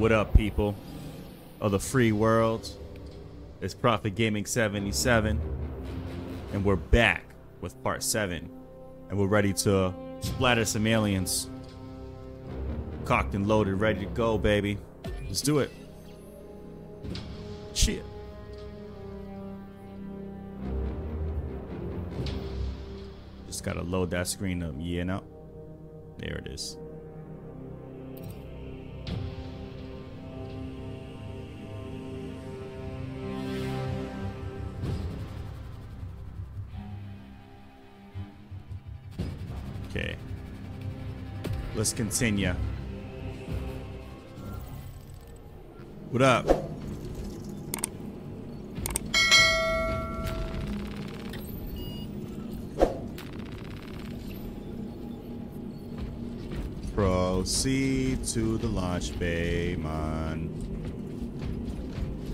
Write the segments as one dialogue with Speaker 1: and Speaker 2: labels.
Speaker 1: What up, people of the free world? It's Prophet Gaming 77, and we're back with part 7. And we're ready to splatter some aliens. Cocked and loaded, ready to go, baby. Let's do it. Shit. Just gotta load that screen up, yeah, no. There it is. Let's continue. What up? Proceed to the launch bay, man.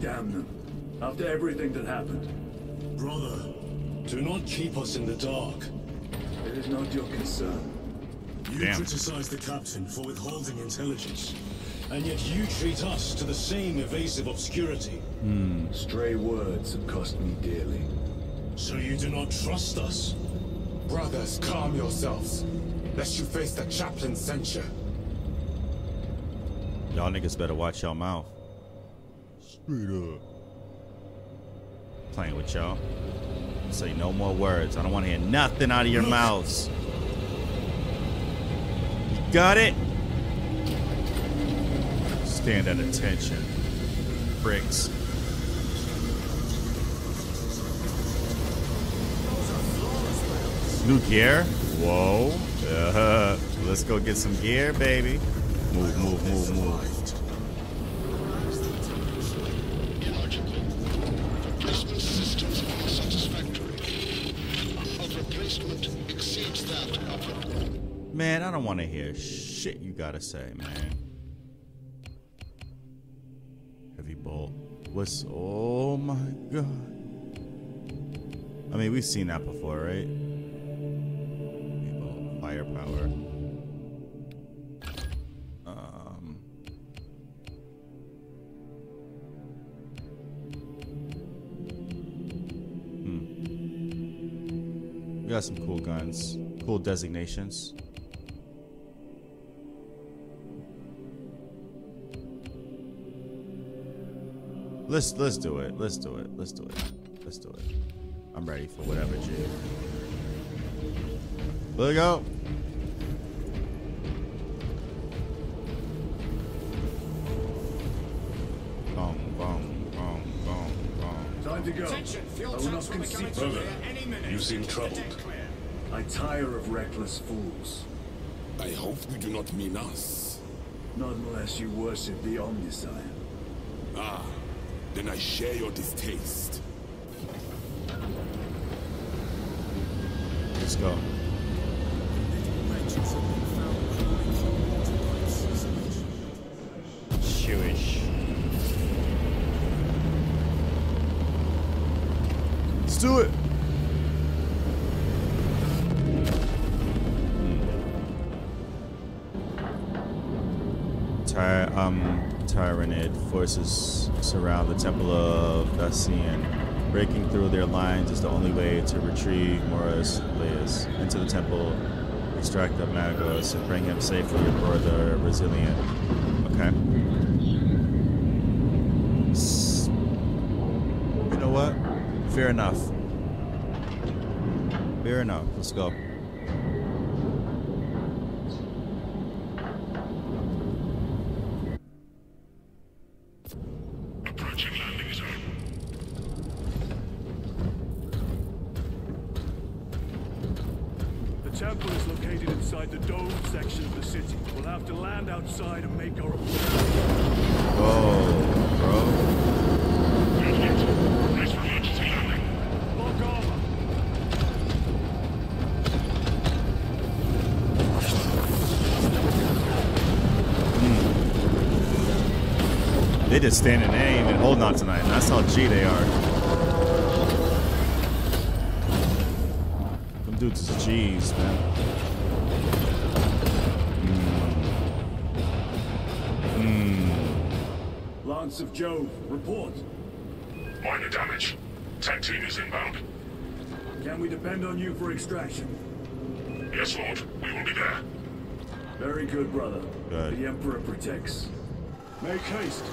Speaker 2: Damn them. After everything that happened,
Speaker 3: Brother, do not keep us in the dark.
Speaker 2: it is not your concern.
Speaker 3: You
Speaker 1: Damn.
Speaker 3: criticize the captain for withholding intelligence, and yet you treat us to the same evasive obscurity. Hmm.
Speaker 2: Stray words have cost me dearly.
Speaker 3: So you do not trust us?
Speaker 4: Brothers, calm yourselves, lest you face the chaplain's censure.
Speaker 1: Y'all niggas better watch y'all mouth. Straight up. Playing with y'all. Say no more words. I don't want to hear nothing out of your mouths. Got it? Stand at attention. Bricks. New gear? Whoa. Uh, let's go get some gear, baby. Move, move, move, move. Shit you gotta say, man. Heavy bolt. What's. Oh my god. I mean, we've seen that before, right? Heavy bolt. Firepower. Um. Hmm. We got some cool guns, cool designations. Let's let's do it. Let's do it. Let's do it. Let's do it. I'm ready for whatever, G. Let go. Boom, boom, boom, boom, boom.
Speaker 2: Time to go. I will not concede.
Speaker 3: Brother, you seem troubled.
Speaker 2: I tire of reckless fools.
Speaker 5: I hope you do not mean us.
Speaker 2: Not unless you worship the Omniscient.
Speaker 5: Ah, then I share your distaste.
Speaker 1: Let's go. Jewish. Let's do it. Ty um, Tyranid forces surround the Temple of Dacian. Breaking through their lines is the only way to retrieve Mora's Leas into the temple, extract the Magos, and bring him safely aboard the Resilient. Okay. You know what? Fair enough. Fair enough. Let's go.
Speaker 2: Temple is located inside the dome section of the city. We'll have to land outside and make our
Speaker 1: bro.
Speaker 6: Brace for emergency landing.
Speaker 2: Lock armor.
Speaker 1: They just standing there, and holding on tonight. And that's how G they are. Dudes is G's, man. Mm. Mm.
Speaker 2: Lance of Jove, report.
Speaker 6: Minor damage. Tech team is inbound.
Speaker 2: Can we depend on you for extraction?
Speaker 6: Yes, Lord. We will be there.
Speaker 2: Very good, brother.
Speaker 1: Good.
Speaker 2: The Emperor protects. Make haste.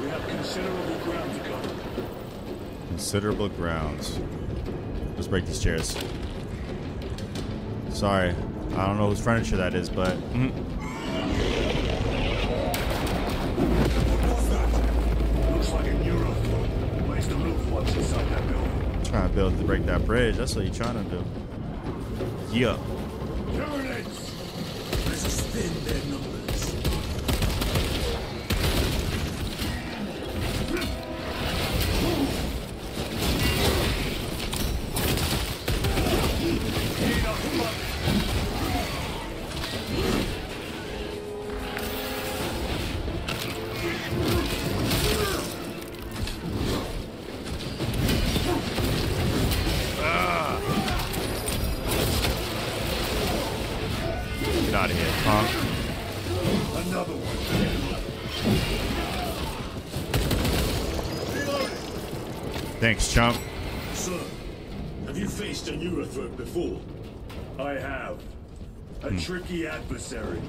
Speaker 2: We have considerable ground to cover.
Speaker 1: Considerable grounds. Let's break these chairs. Sorry. I don't know whose furniture that is, but mm,
Speaker 2: Looks like a Eurofloat. Place the roof what's inside that building.
Speaker 1: trying to build to break that bridge. That's what you're trying to do. Yeah. Thanks, chump.
Speaker 3: Sir, have you faced a Neurothrope before?
Speaker 2: I have. A hmm. tricky adversary.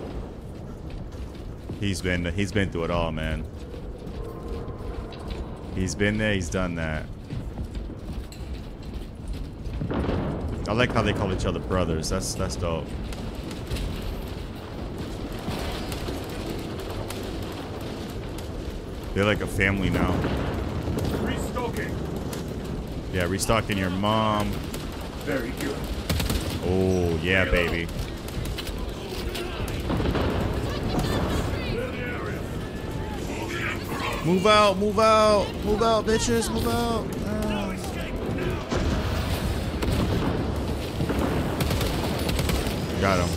Speaker 1: He's been he's been through it all, man. He's been there. He's done that. I like how they call each other brothers. That's that's dope. They're like a family now.
Speaker 2: Restocking.
Speaker 1: Yeah, restocking your mom.
Speaker 2: Very good.
Speaker 1: Oh yeah, baby.
Speaker 2: Clear the area.
Speaker 1: Move out, move out, move out, bitches, move out. Got him.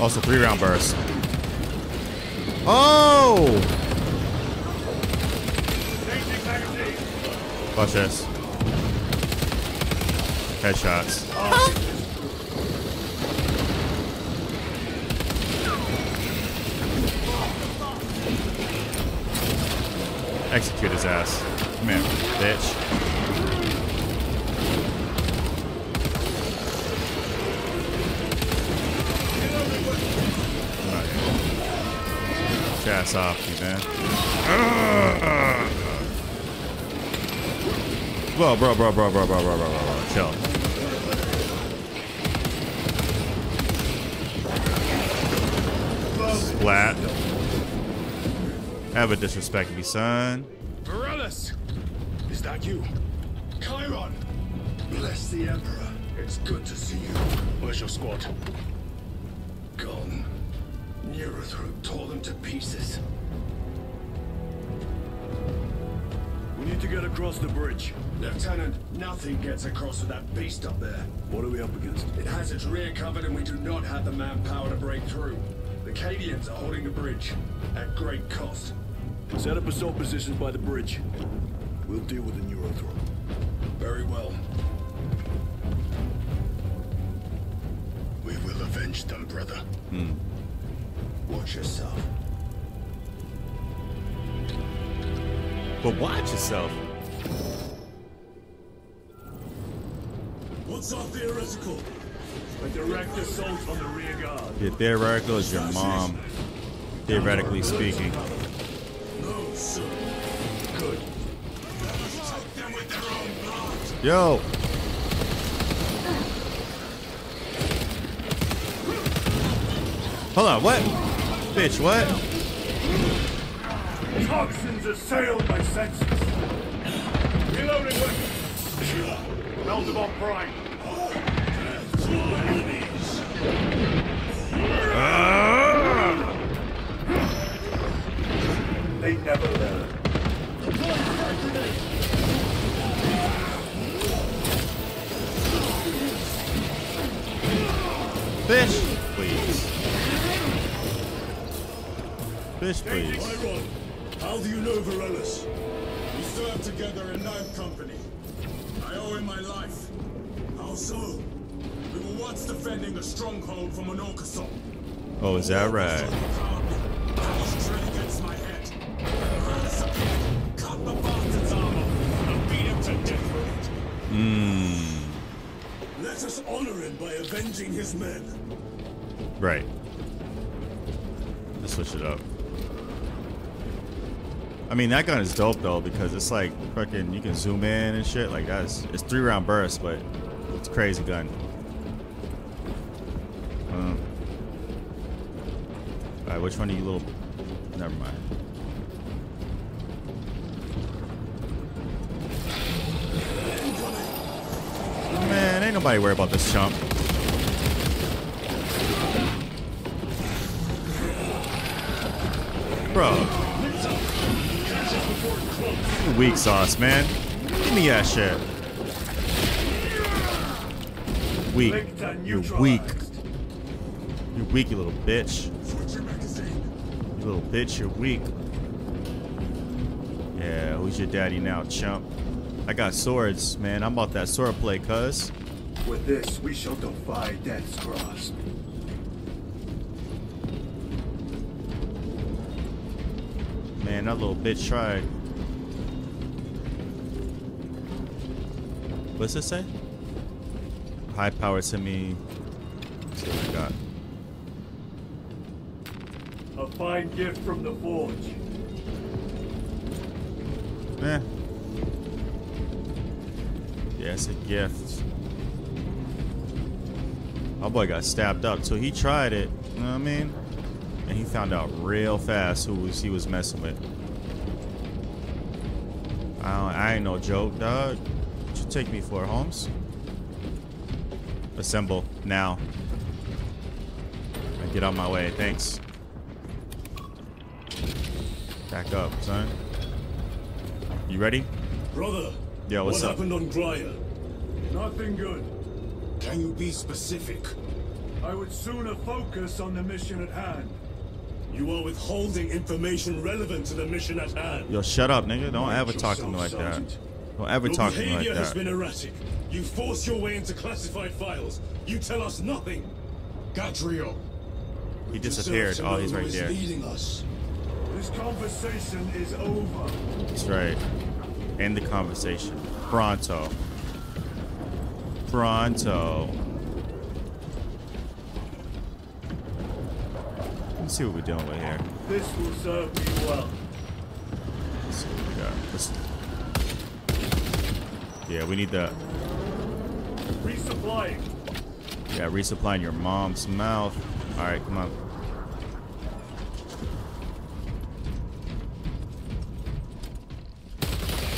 Speaker 1: Also, three round burst. Oh! Watch this. Headshots. Execute his ass. Come here, bitch. ass off you, man. Bro, bro, bro, bro, bro, bro, bro, bro, bro, bro. Chill. Splat. Have a disrespect me, son.
Speaker 2: Morellis! Is that you? Chairon! Bless the Emperor. It's good to see you. Where's your squad? Gone. Neurothrope tore them to pieces. To get across the bridge.
Speaker 7: Lieutenant, nothing gets across with that beast up there.
Speaker 2: What are we up against?
Speaker 7: It has its rear covered and we do not have the manpower to break through. The Cadians are holding the bridge, at great cost.
Speaker 2: Set up assault positions by the bridge. We'll deal with the Neurothrope.
Speaker 7: Very well.
Speaker 6: We will avenge them, brother. Hmm.
Speaker 7: Watch yourself.
Speaker 1: But watch yourself.
Speaker 3: What's our theoretical?
Speaker 2: A direct assault on the rear guard.
Speaker 1: Your theoretical is your mom. Theoretically speaking.
Speaker 3: No, sir.
Speaker 2: Good.
Speaker 3: Them with their own blood.
Speaker 1: Yo! Hold on, what? Bitch, what?
Speaker 2: Toxins assailed my senses. Reloading weapon. Melta bomb Prime. They never learn.
Speaker 1: Fish, please. Fish, please.
Speaker 3: How do you know Varellus? We served together in Ninth Company. I owe him my life. How so? We were once defending a stronghold from an Orcason.
Speaker 1: Oh, is that right?
Speaker 3: Struggled hard with against my head. Cut the bastard's armor beat him to death with.
Speaker 1: Hmm.
Speaker 3: Let us honor him by avenging his men.
Speaker 1: Right. Let's switch it up. I mean, that gun is dope though because it's like fucking you can zoom in and shit. Like that's it's three round burst, but it's crazy gun. Um, all right, which one are you little? Never mind. Man, ain't nobody worried about this chump. Bro. Weak sauce, man. Give me that shit. Weak. You're weak. You're weak, you little bitch. You little bitch, you're weak. Yeah, who's your daddy now, chump? I got swords, man. I'm about that sword play, cuz.
Speaker 2: With this, we shall defy death's grasp.
Speaker 1: Man, that little bitch tried. What's this say? High power to me. Let's see what I got.
Speaker 7: A fine gift from the forge.
Speaker 1: Eh. Yeah, it's a gift. My boy got stabbed up, so he tried it. You know what I mean? And he found out real fast who was he was messing with. I, don't, I ain't no joke, dog. What you take me for, Holmes? Assemble now. And get out my way, thanks. Back up, son. You ready?
Speaker 3: Brother,
Speaker 1: Yeah, what's
Speaker 3: what
Speaker 1: up?
Speaker 3: happened on Graia?
Speaker 7: Nothing good.
Speaker 3: Can you be specific?
Speaker 7: I would sooner focus on the mission at hand.
Speaker 3: You are withholding information relevant to the mission at hand.
Speaker 1: Yo, shut up, nigga. Don't
Speaker 3: Mind
Speaker 1: ever talk to me like
Speaker 3: yourself,
Speaker 1: that. Don't ever
Speaker 3: Your
Speaker 1: me like
Speaker 3: behavior has been erratic. You force your way into classified files. You tell us nothing. Gadriel.
Speaker 1: He disappeared. Oh, he's right there.
Speaker 3: leading us.
Speaker 7: This conversation is over.
Speaker 1: That's right. End the conversation. Pronto. Pronto. Let's see what we're doing with here.
Speaker 7: This will serve me well.
Speaker 1: Let's see what we got. Let's... Yeah, we need the
Speaker 7: Resupplying.
Speaker 1: yeah resupplying your mom's mouth. All right, come on.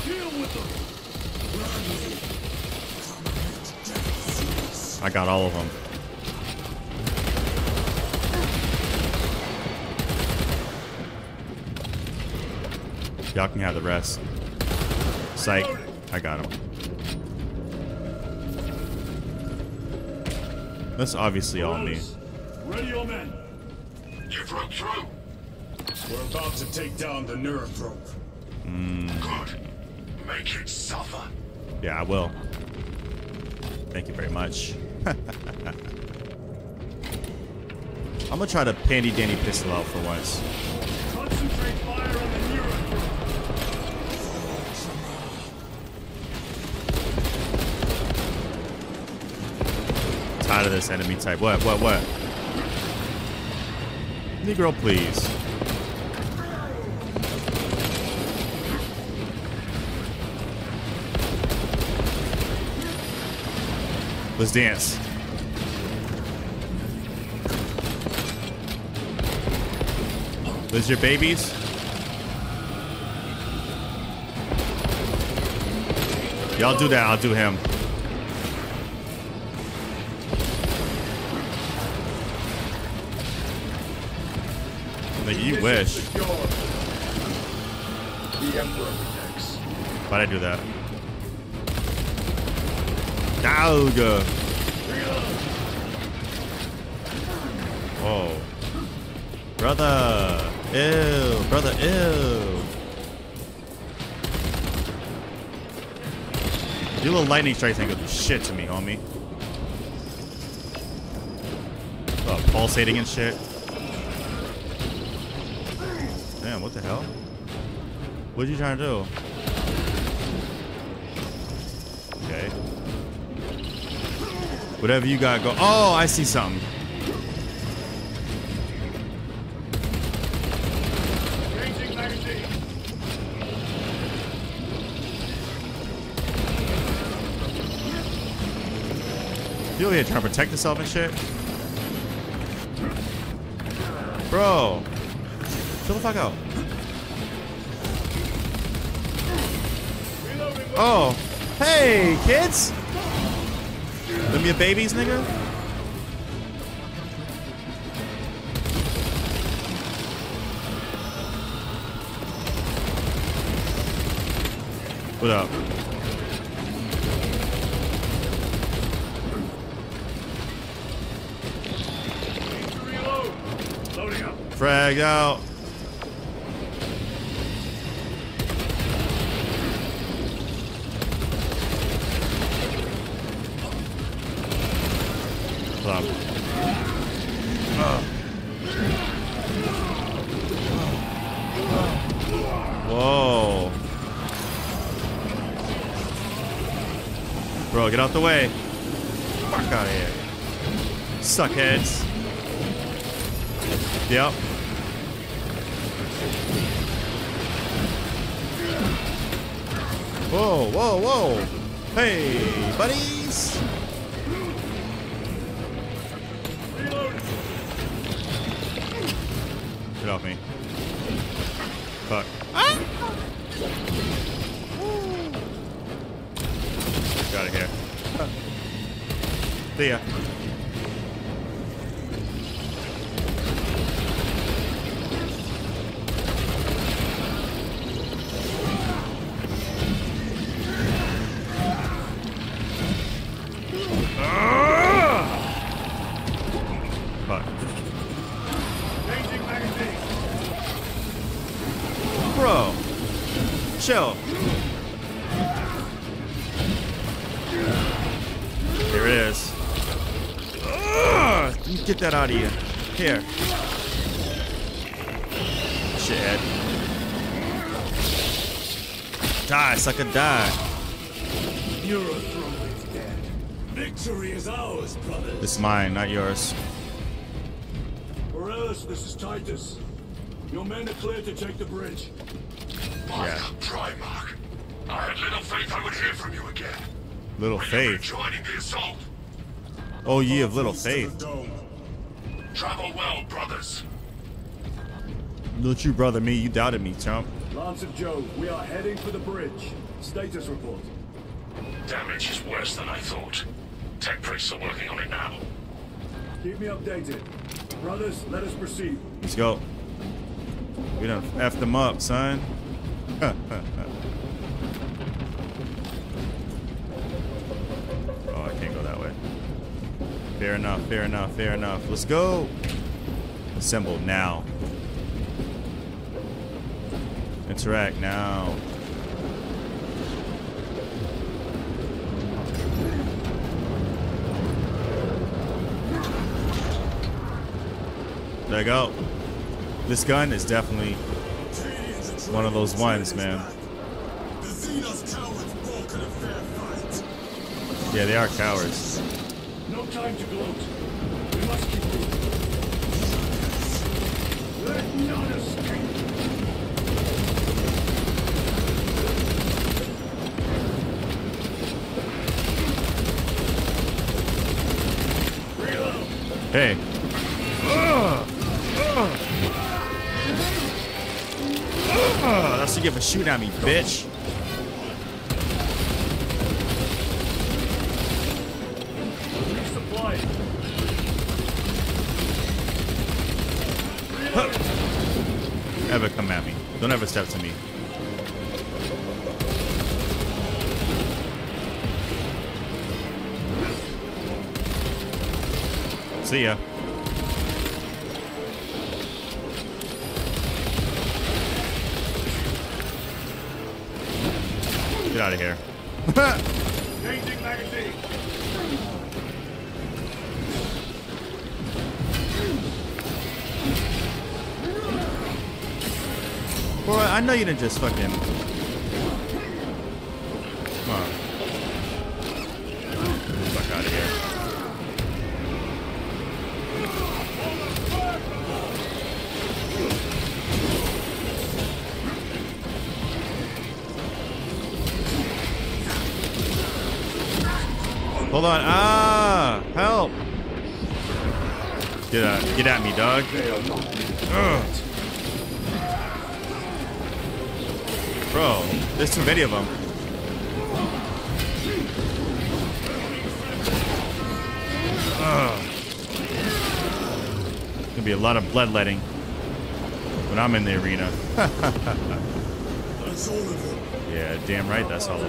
Speaker 7: Deal with them.
Speaker 1: I got all of them. Y'all can have the rest. Psych. I got him. That's obviously all me.
Speaker 7: Ready your men.
Speaker 2: You broke through.
Speaker 3: We're about to take down the Neurothrope. Hmm.
Speaker 2: Good. Make it suffer.
Speaker 1: Yeah, I will. Thank you very much. I'm gonna try to pandy dandy pistol out for once. Tired of this enemy type. What? What? What? Negro, please. Let's dance. Those your babies? Y'all do that, I'll do him. You wish.
Speaker 2: The Emperor protects.
Speaker 1: Why'd I do that? Dog. Whoa. Brother. Ew. Brother, ew. Your little lightning strikes ain't gonna do shit to me, homie. Oh, pulsating and shit. Damn. Damn, what the hell? What are you trying to do? Okay. Whatever you got go. Oh, I see something. You over here trying to protect yourself and shit? Bro. Chill the fuck out. Oh. Hey, kids. Them your babies, nigga? What up? Frag out. Whoa. Bro, get out the way. Fuck out of here. Suckheads. Yep. Whoa, whoa, whoa. Hey, buddies. Get off me. Fuck. See that out of you. Here. Shit. Die, sucker, die.
Speaker 3: Neurothrope is dead. Victory is ours, brothers.
Speaker 1: This is mine, not yours.
Speaker 2: Morellis, this is Titus. Your men are clear to take the bridge.
Speaker 6: By
Speaker 1: Yeah.
Speaker 6: Primarch. I had little faith I would hear from you again.
Speaker 1: Little
Speaker 6: Will
Speaker 1: faith.
Speaker 6: joining the assault?
Speaker 1: Oh, ye of little faith.
Speaker 3: The dome.
Speaker 6: Travel well, brothers.
Speaker 1: Don't you brother me, you doubted me, chump.
Speaker 2: Lance of Jove, we are heading for the bridge. Status report.
Speaker 6: Damage is worse than I thought. Tech priests are working on it now.
Speaker 2: Keep me updated. Brothers, let us proceed.
Speaker 1: Let's go. We done effed them up, son. Fair enough, fair enough, fair enough. Let's go. Assemble now. Interact now. There you go. This gun is definitely One of those ones, man. Yeah, they are cowards.
Speaker 2: Time to gloat. We must keep moving. Let none escape.
Speaker 1: Hey. Ugh. Ugh. Ugh. That's you get for shooting at me, bitch. Ever come at me. Don't ever step to me. See ya. Get out of here. I know you didn't just fucking. Come on. Fuck out of here. Hold on. Ah, help. Get at, get at me, dog. Ugh. There's too many of them. Ugh. Gonna be a lot of bloodletting when I'm in the arena.
Speaker 3: That's all of
Speaker 1: yeah, damn right, that's all of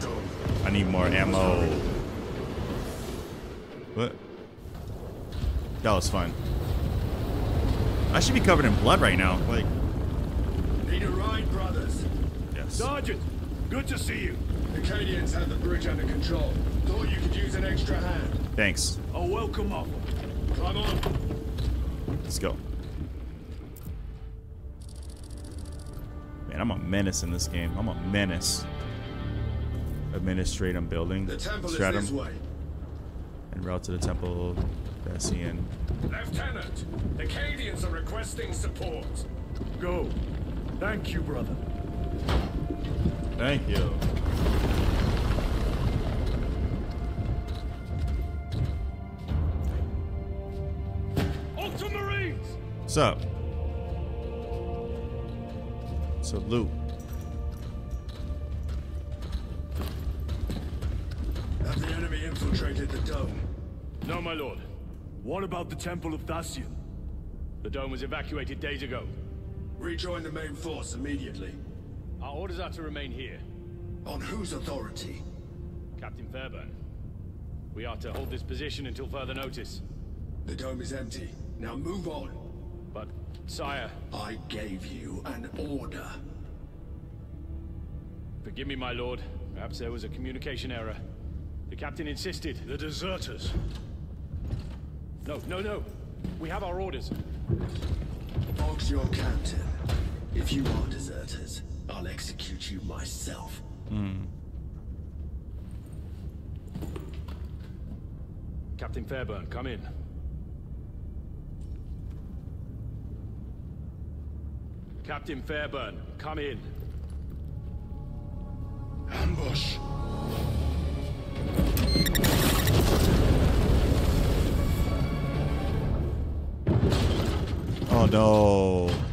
Speaker 3: dome.
Speaker 1: I need more ammo. What? That was fun. I should be covered in blood right now. Like,
Speaker 7: Need a ride, brothers?
Speaker 1: yes.
Speaker 2: Sergeant, good to see you.
Speaker 7: The Cadians have the bridge under control. Thought you could use an extra hand.
Speaker 1: Thanks.
Speaker 2: A welcome up.
Speaker 7: Come on.
Speaker 1: Let's go. Man, I'm a menace in this game. I'm a menace. Administratum building.
Speaker 7: The temple
Speaker 1: Stratum.
Speaker 7: is this way.
Speaker 1: En route to the temple. Dacian.
Speaker 7: Lieutenant, the Cadians are requesting support.
Speaker 2: Go. Thank you, brother.
Speaker 1: Thank you.
Speaker 2: Ultramarines!
Speaker 1: What's up? Salute.
Speaker 7: Have the enemy infiltrated the dome?
Speaker 2: No, my lord. What about the Temple of Thasian?
Speaker 8: The dome was evacuated days ago.
Speaker 7: Rejoin the main force immediately.
Speaker 8: Our orders are to remain here.
Speaker 7: On whose authority?
Speaker 8: Captain Fairburn. We are to hold this position until further notice.
Speaker 7: The dome is empty. Now move on.
Speaker 8: But, sire,
Speaker 7: I gave you an order.
Speaker 8: forgive me, my lord. Perhaps there was a communication error. The captain insisted.
Speaker 2: The deserters.
Speaker 8: No, no, no. We have our orders.
Speaker 7: Boggs your captain. If you are deserters, I'll execute you myself. Hmm.
Speaker 8: Captain Fairburn, come in. Captain Fairburn, come in.
Speaker 2: Ambush.
Speaker 1: Oh no.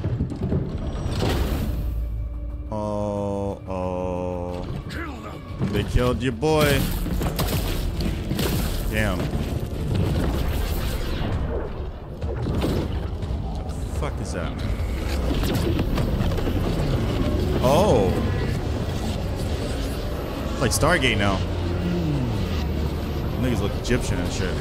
Speaker 1: Killed your boy. Damn. The fuck is that? Oh. Like Stargate now. Niggas look Egyptian and shit.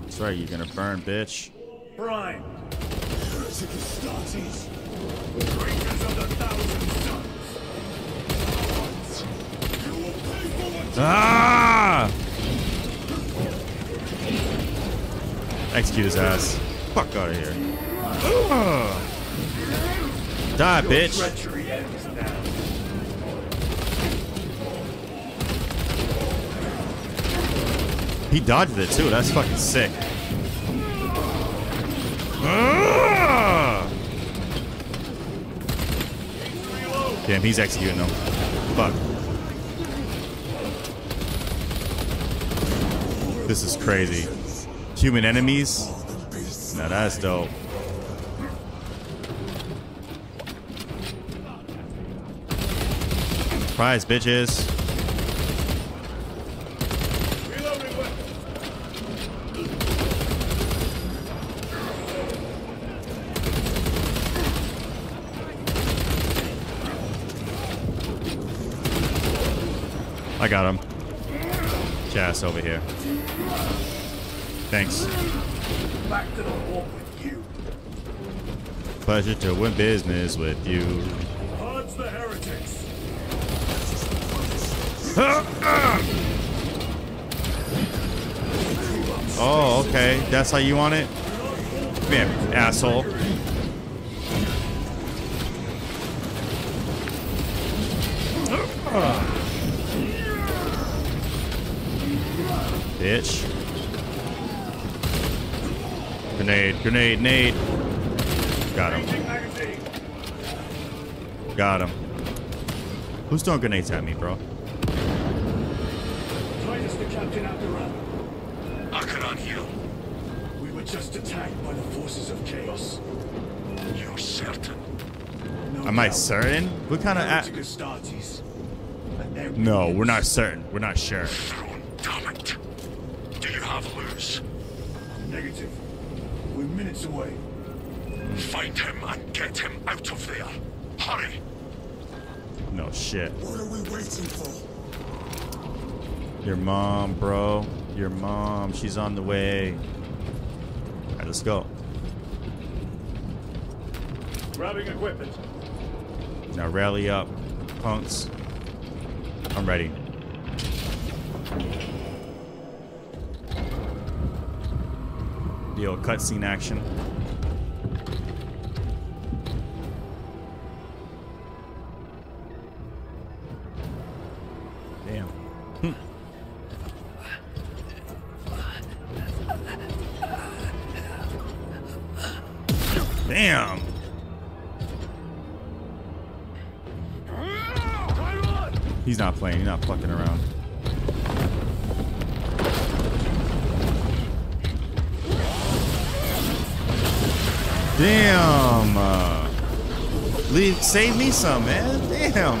Speaker 1: That's right, you're gonna burn, bitch.
Speaker 2: Prime.
Speaker 3: Heretic Astartes.
Speaker 2: Creatures of the thousand
Speaker 1: Ah! Execute his ass. Fuck out of here. Ugh. Die, bitch.
Speaker 2: Treachery ends now.
Speaker 1: He dodged it too. That's fucking sick. Damn, he's executing them. Fuck. This is crazy. Human enemies? Now that's dope. Prize, bitches. I got him. Chas over here. Thanks.
Speaker 2: Back to the war with you.
Speaker 1: Pleasure to win business with you.
Speaker 2: Purge the heretics.
Speaker 1: Oh, okay. That's how you want it? Come here, asshole. Bitch. Grenade, grenade, nade. Got him. Got him. Who's throwing grenades at me, bro?
Speaker 2: Titus the captain Abderrah.
Speaker 6: I can unheal.
Speaker 2: We were just attacked by the forces of chaos.
Speaker 6: You're certain.
Speaker 2: No
Speaker 1: Am I
Speaker 2: doubt.
Speaker 1: certain? What kind of...
Speaker 2: Heretic
Speaker 1: A-
Speaker 2: Astartes.
Speaker 1: No, we're not certain. We're not sure.
Speaker 6: Throne, damn it. Do you have Luz?
Speaker 2: Negative. We're minutes away.
Speaker 6: Find him and get him out of there. Hurry.
Speaker 1: No shit.
Speaker 3: What are we waiting for?
Speaker 1: Your mom, bro. Your mom. She's on the way. All right, let's go.
Speaker 8: Grabbing equipment.
Speaker 1: Now rally up, punks. I'm ready. Old cutscene action. Damn. Uh, leave. Save me some, man. Damn.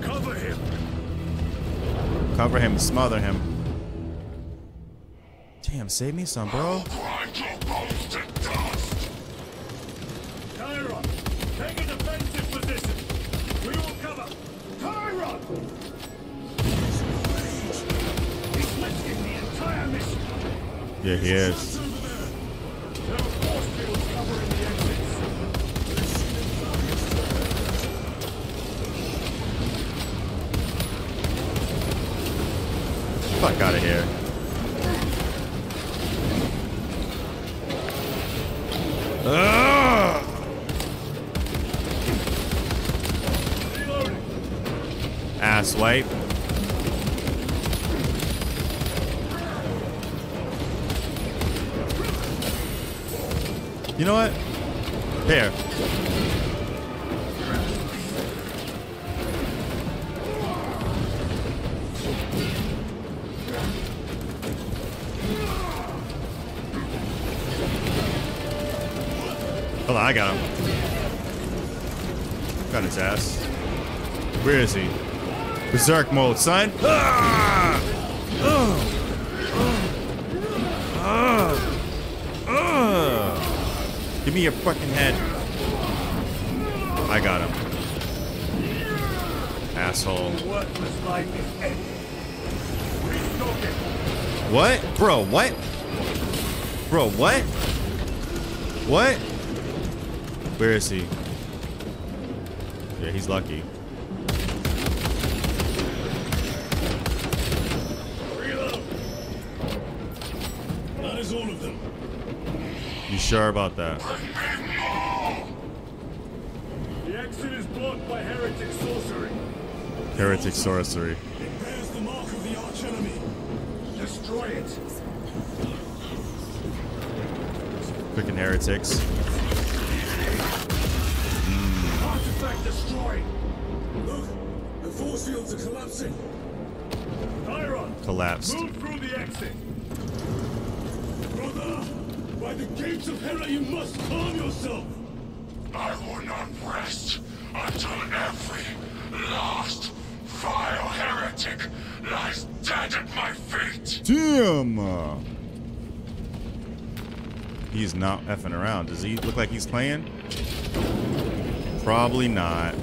Speaker 2: Cover him.
Speaker 1: Cover him. Smother him. Damn. Save me some, bro. Yeah, he is. I got him. Got his ass. Where is he? Berserk mode, son. Ah! Give me your fucking head. I got him. Asshole. What? Bro, what? Bro, what? What? Where is he? Yeah, he's lucky.
Speaker 2: That is all of them.
Speaker 1: You sure about that?
Speaker 2: The exit is blocked by heretic sorcery.
Speaker 1: Heretic sorcery.
Speaker 3: It bears the mark of the arch enemy.
Speaker 2: Destroy it.
Speaker 1: Freaking heretics.
Speaker 2: Destroyed.
Speaker 3: Look, the force fields are collapsing.
Speaker 2: Chairon,
Speaker 1: Collapsed.
Speaker 2: move through the exit.
Speaker 3: Brother, by the gates of Terra, you must calm yourself.
Speaker 6: I will not rest until every last vile heretic lies dead at my feet.
Speaker 1: Damn! He's not effing around. Does he look like he's playing? Probably not.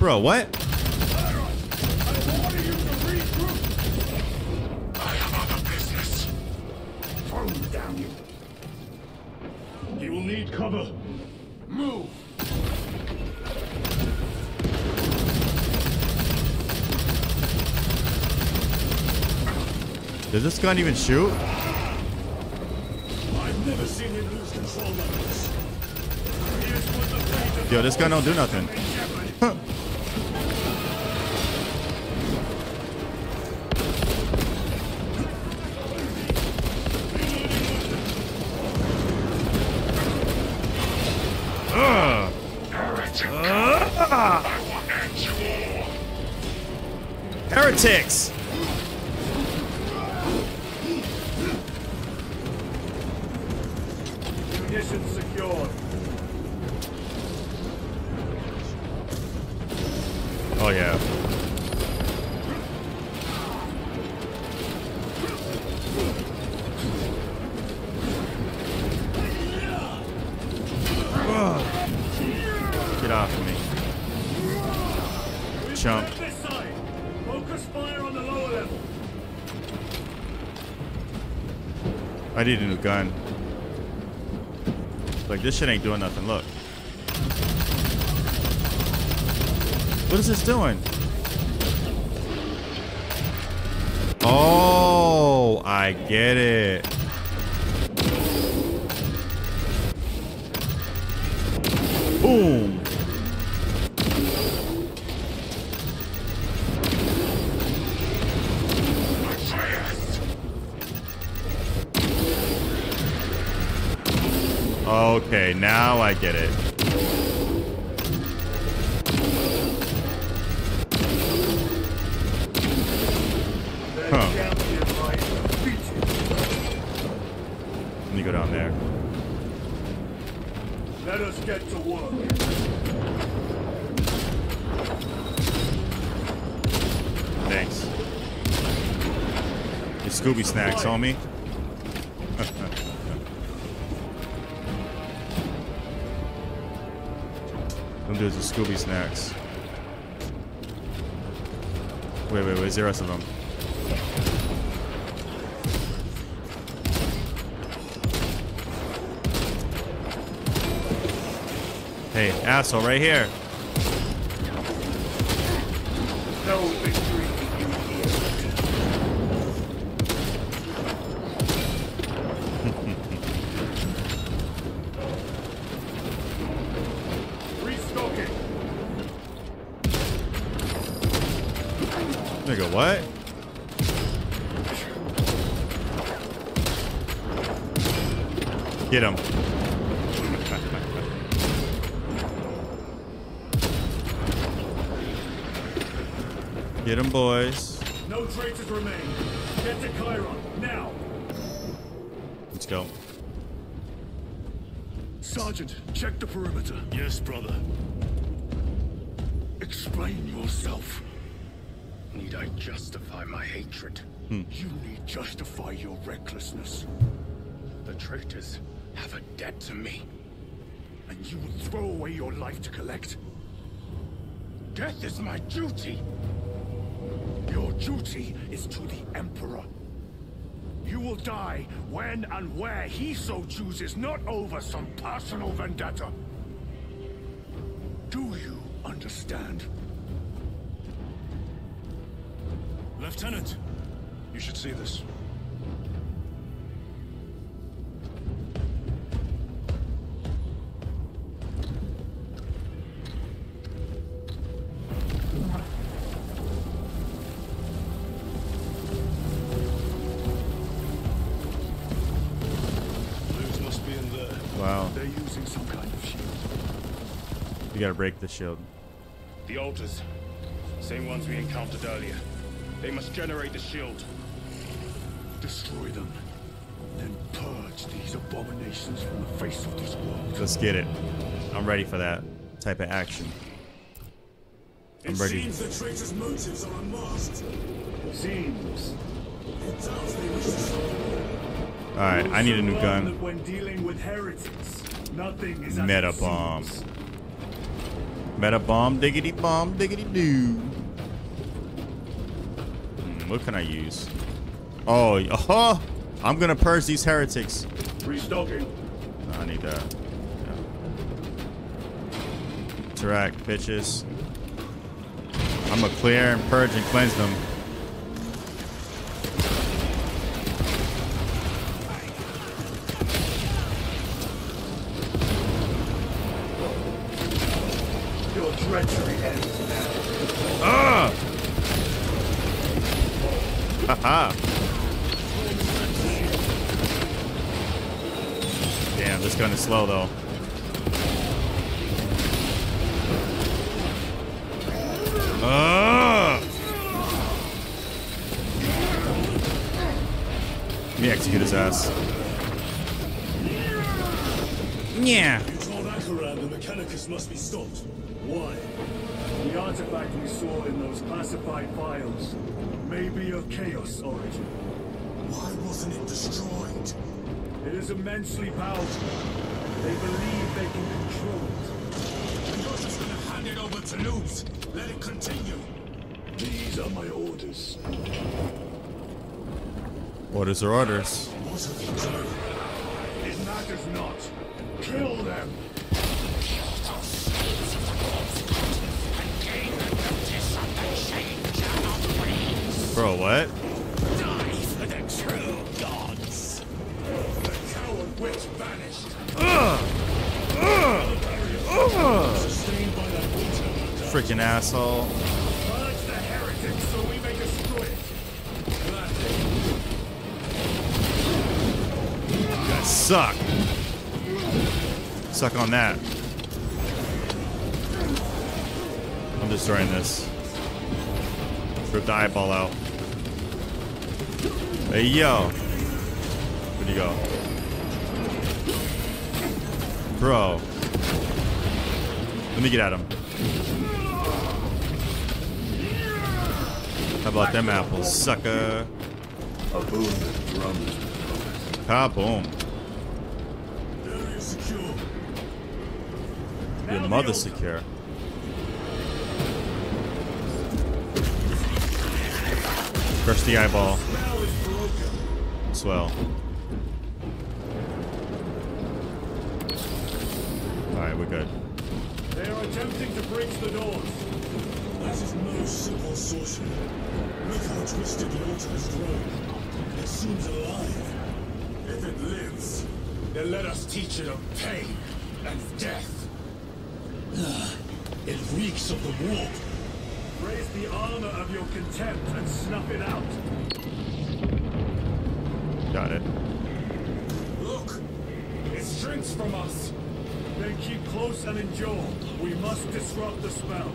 Speaker 1: Bro, what?
Speaker 6: I have other business.
Speaker 2: Throw him down, you.
Speaker 3: Will need cover.
Speaker 2: Move!
Speaker 1: Does this gun even shoot? Yo, this gun don't do nothing. Heretics! Gun. Like this shit ain't doing nothing. Look. What is this doing? Oh, I get it. Boom. Okay, now I get it. Huh.
Speaker 2: champion right defeated.
Speaker 1: Let me go down there.
Speaker 2: Let us get to work.
Speaker 1: Thanks. Your Scooby snacks, homie. Scooby snacks. Wait, wait, where's the rest of them? Hey, asshole, right here.
Speaker 2: No victory for you here. Restocking.
Speaker 1: Nigga, what? Get him. Get him, boys.
Speaker 2: No traitors remain. Get to Chairon, now!
Speaker 1: Let's go.
Speaker 2: Sergeant, check the perimeter. Yes, brother. Explain yourself. Need I justify my hatred? Hmm. You need justify your recklessness. The traitors have a debt to me. And you will throw away your life to collect? Death is my duty. Your duty is to the Emperor. You will die when and where he so chooses, not over some personal vendetta. Do you understand? See this. Blues must be in there.
Speaker 1: Wow.
Speaker 2: They're using some kind of shield.
Speaker 1: You gotta break the shield.
Speaker 7: The altars. Same ones we encountered earlier. They must generate the shield.
Speaker 2: Destroy them. Then purge these abominations from the face of this world.
Speaker 1: Let's get it. I'm ready for that type of action. I'm
Speaker 3: It
Speaker 1: ready.
Speaker 3: seems the traitors' motives are unmasked.
Speaker 2: Seems.
Speaker 3: It doubts they wish to stop.
Speaker 1: Alright, I need a new gun.
Speaker 2: When dealing with heretics, nothing is as Melta
Speaker 1: bomb.
Speaker 2: seems.
Speaker 1: Melta bomb, diggity bomb, diggity doo. Hmm, what can I use? Oh, oh, I'm gonna purge these heretics.
Speaker 2: Restocking.
Speaker 1: No, I need that. Yeah. Interact, bitches. I'm gonna clear and purge and cleanse them. Execute his ass. Yeah.
Speaker 3: You told Acheran the Mechanicus must be stopped. Why?
Speaker 2: The artifact we saw in those classified files may be of Chaos origin.
Speaker 3: Why wasn't it destroyed?
Speaker 2: It is immensely powerful. They believe they can control it.
Speaker 3: And you're just gonna hand it over to noobs. Let it continue.
Speaker 2: These are my orders.
Speaker 1: Orders are orders.
Speaker 3: What have you done?
Speaker 2: It matters not. Kill them!
Speaker 1: Bro, what?
Speaker 3: The coward witch vanished. By that water.
Speaker 1: Freaking asshole.
Speaker 2: Purge the heretics so we may destroy it.
Speaker 1: You guys suck. Suck on that. I'm destroying this. Rip the eyeball out. Hey, yo. Where'd you go? Bro. Let me get at him. How about them apples, sucker?
Speaker 9: A boom that drums.
Speaker 1: Kaboom.
Speaker 3: Area secure.
Speaker 1: Your mother secure. Crush the eyeball. Swell. Alright, we're good.
Speaker 2: They are attempting to breach the doors.
Speaker 3: That is no simple sorcery. Look how twisted the altar has grown. It seems alive. If it lives, then let us teach it of pain and death. It reeks of the warp.
Speaker 2: Raise the armor of your contempt and snuff it out.
Speaker 1: Got it.
Speaker 3: Look! It shrinks from us.
Speaker 2: Then keep close and endure. We must disrupt the spell.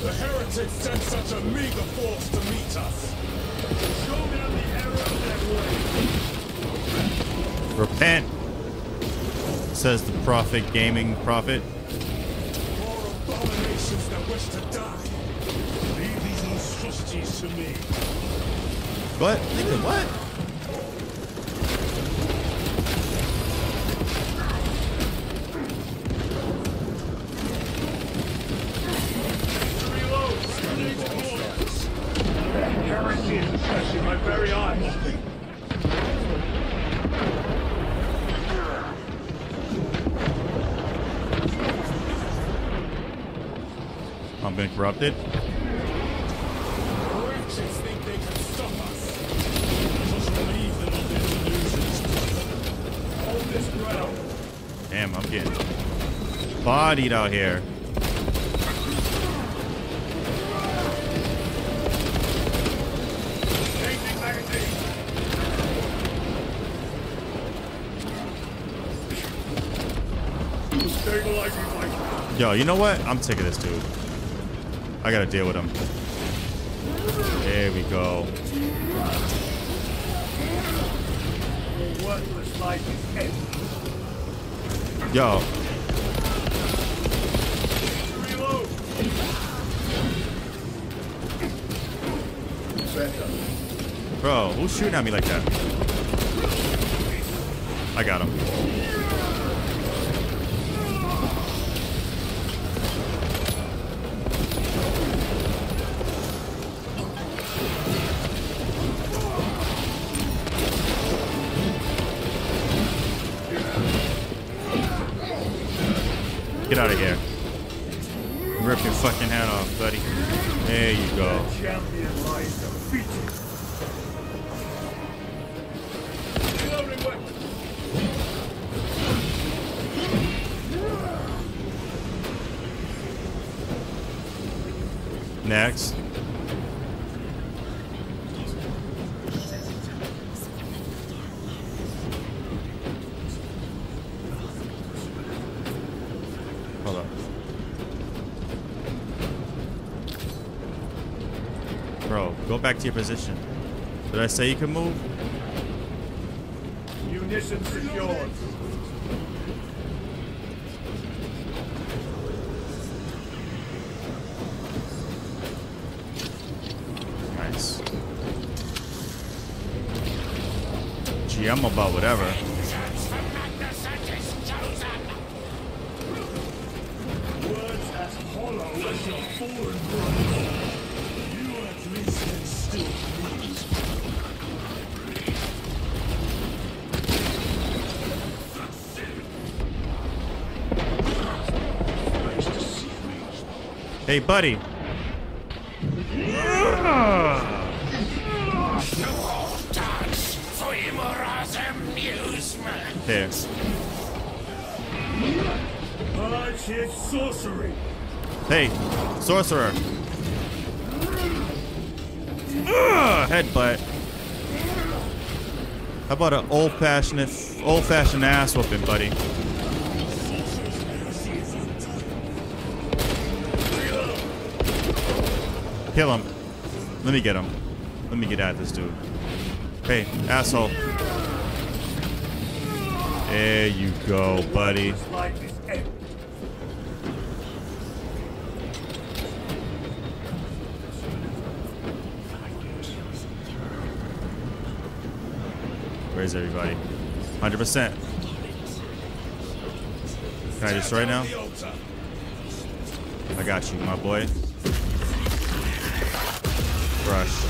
Speaker 3: The heretics sent such a meager force to meet us.
Speaker 1: Repent, says the Prophet Gaming Prophet.
Speaker 3: More abominations that wish to die. Leave these monstrosities to me.
Speaker 1: What? Nigga, what?
Speaker 2: Heresy is my very eyes.
Speaker 1: I'm been corrupted.
Speaker 3: Wretches think they can stop us. Just leave them on their delusions.
Speaker 2: Hold this ground.
Speaker 1: Damn, I'm getting bodied out here. Yo, you know what? I'm sick of this dude. I gotta deal with him. There we go.
Speaker 2: Your worthless life is ended.
Speaker 1: Yo, bro, who's shooting at me like that? I got him. Your off, buddy. There you go. Next. Hold up. Back to your position. Did I say you can move?
Speaker 2: Munitions secured.
Speaker 1: Nice. Gee, I'm about whatever. Hey, buddy. There. Hey, sorcerer. Ugh, headbutt. How about an old-fashioned, old-fashioned ass whooping, buddy? Kill him. Let me get him. Let me get at this dude. Hey, asshole. There you go, buddy. Where's everybody? 100%. Can I destroy now? I got you, my boy. Rush.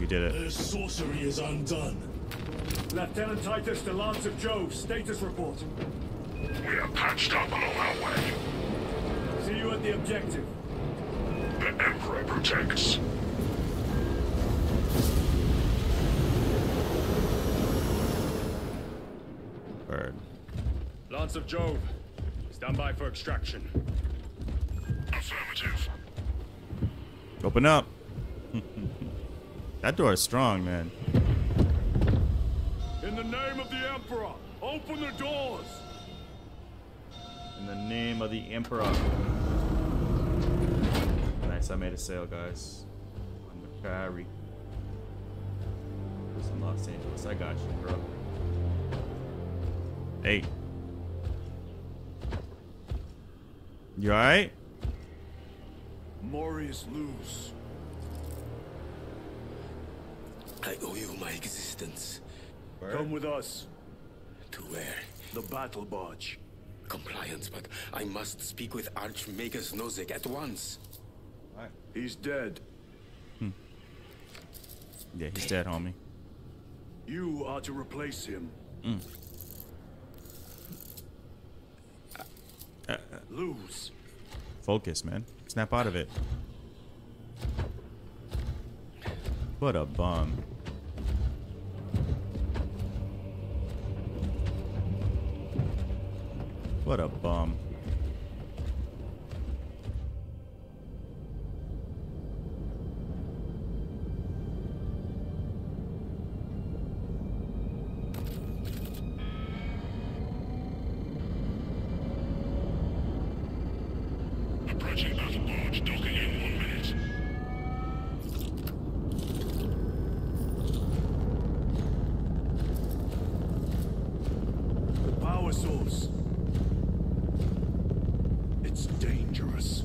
Speaker 1: You did it.
Speaker 2: Their sorcery is undone. Lieutenant Titus to Lance of Jove, status report.
Speaker 3: We are patched up along our way.
Speaker 2: See you at the objective.
Speaker 3: The Emperor protects.
Speaker 1: Bird.
Speaker 10: Lance of Jove, stand by for extraction.
Speaker 1: Open up. that door is strong, man.
Speaker 2: In the name of the Emperor, open the doors.
Speaker 1: In the name of the Emperor. Nice, I made a sale, guys. On the carry. It's in Los Angeles. I got you, bro. Hey. You alright?
Speaker 2: Morius lose.
Speaker 7: I owe you my existence.
Speaker 2: Come with us.
Speaker 7: To where?
Speaker 2: The battle barge.
Speaker 7: Compliance, but I must speak with Archmagos Nozick at once.
Speaker 2: He's dead. Hmm.
Speaker 1: Yeah, he's dead, homie.
Speaker 2: You are to replace him. Hmm. Lose.
Speaker 1: Focus, man. Snap out of it. What a bum. What a bum.
Speaker 3: Approaching other barge, docking in one minute.
Speaker 2: The power source. It's dangerous.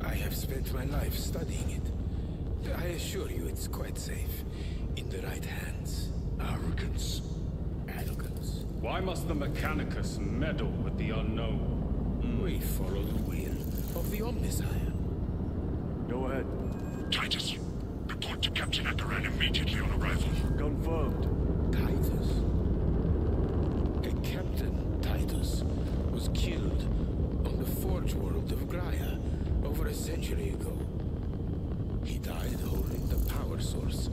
Speaker 7: I have spent my life studying it. I assure you it's quite safe. In the right hands.
Speaker 2: Arrogance.
Speaker 7: Arrogance.
Speaker 10: Why must the Mechanicus meddle with the unknown? Hmm.
Speaker 7: We follow the will of the Omnissiah.
Speaker 2: Go ahead.
Speaker 3: Titus, report to Captain Acheran immediately on arrival.
Speaker 2: Confirmed.
Speaker 7: Titus. A Captain killed on the forge world of Graia over a century ago. He died holding the power source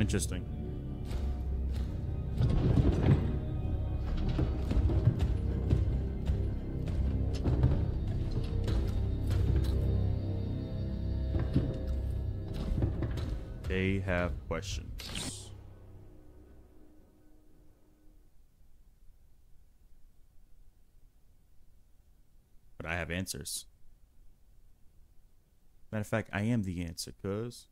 Speaker 1: interesting. They have questions. But I have answers. Matter of fact, I am the answer, cuz.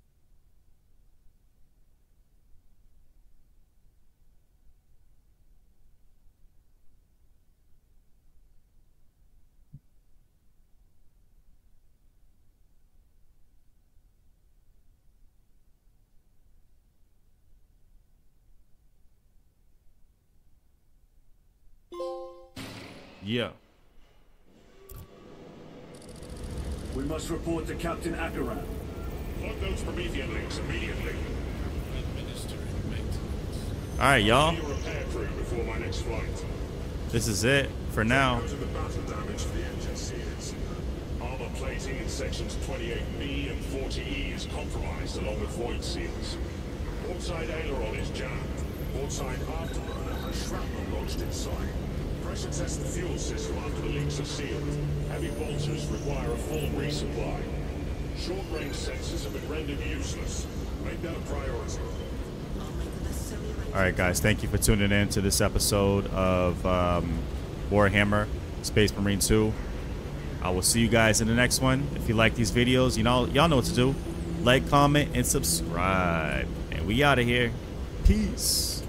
Speaker 1: Yeah.
Speaker 2: We must report to Captain Acheran.
Speaker 3: Plug those promethium links immediately.
Speaker 1: All right, y'all.
Speaker 3: Repair crew before my next flight.
Speaker 1: This is it for now.
Speaker 3: To the battle damage for the engine. Uh, armor plating in sections 28B and 40E is compromised along with void seals. Port side aileron is jammed. Port side afterburner has shrapnel lodged inside. Pressure test the fuel system after the leaks are sealed. Heavy bolters require a full resupply. Short-range sensors have been rendered useless. Make that a priority.
Speaker 1: All right, guys. Thank you for tuning in to this episode of um, Warhammer Space Marine 2. I will see you guys in the next one. If you like these videos, you know y'all know what to do. Like, comment, and subscribe. And we out of here. Peace.